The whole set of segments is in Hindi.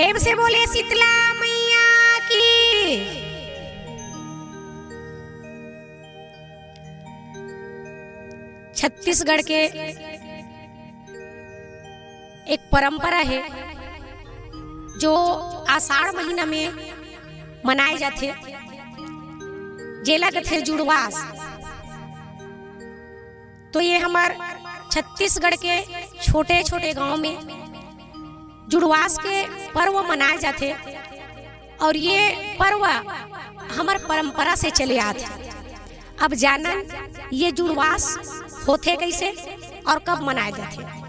प्रेम से बोले शीतला मैया की। छत्तीसगढ़ के एक परंपरा है जो आषाढ़ महीना में मनाए जाते जेला के जुड़वास। तो ये हमार छत्तीसगढ़ के छोटे छोटे गाँव में जुड़वास के पर्व मनाए जाते। और ये पर्व हमार परंपरा से चले आते। अब जानन, ये जुड़वास होते कैसे और कब मनाए जाते?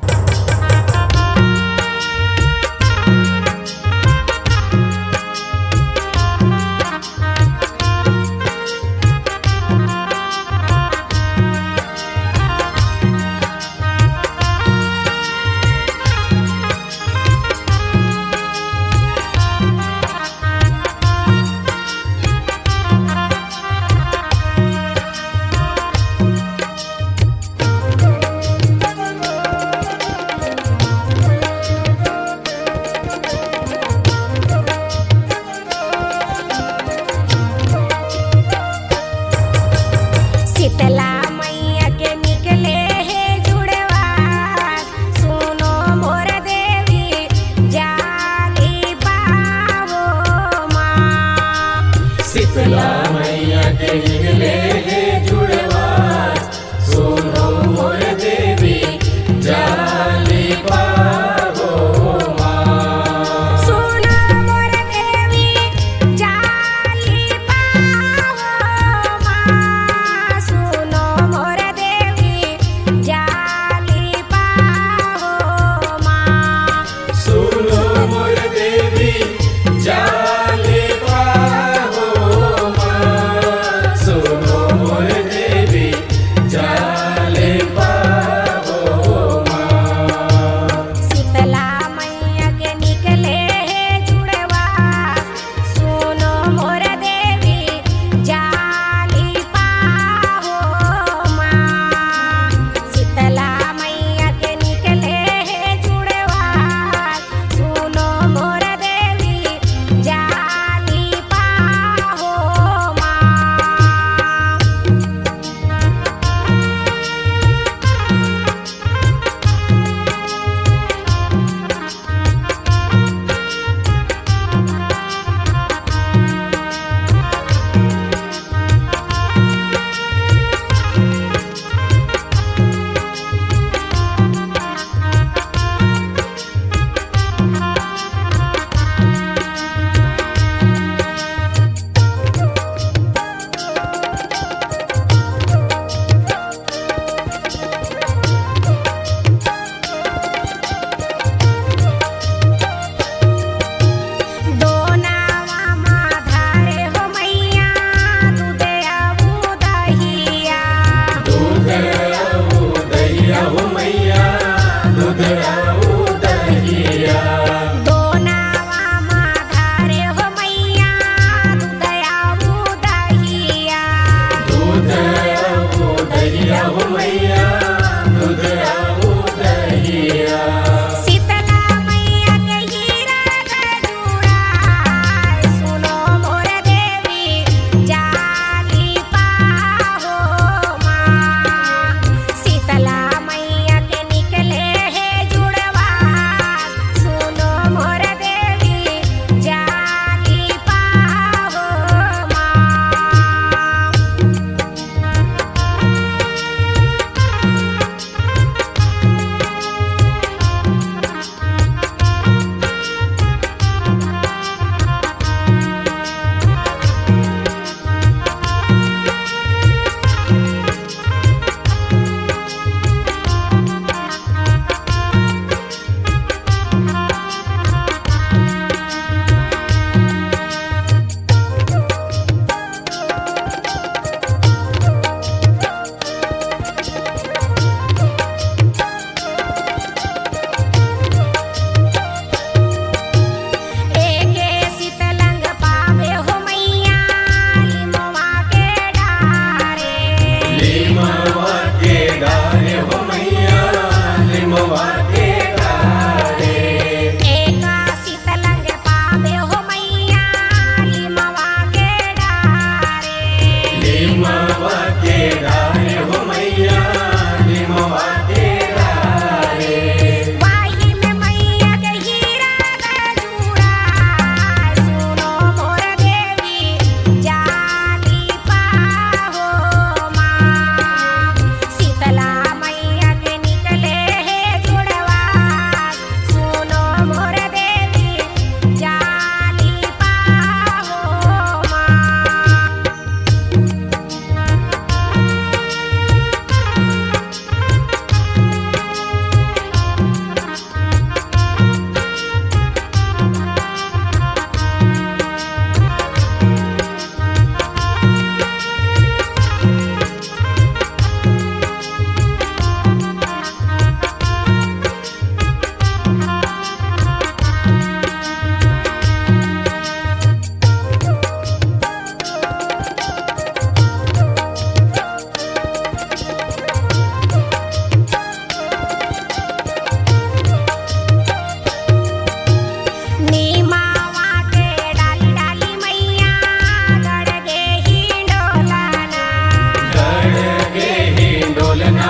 मवा के गाय हो मैया।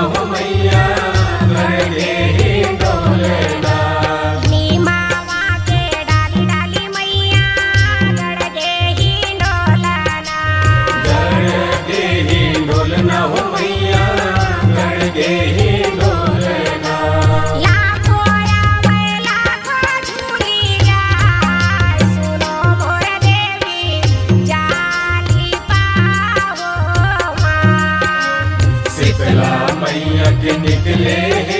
Oklahoma. निकले हे जुड़वा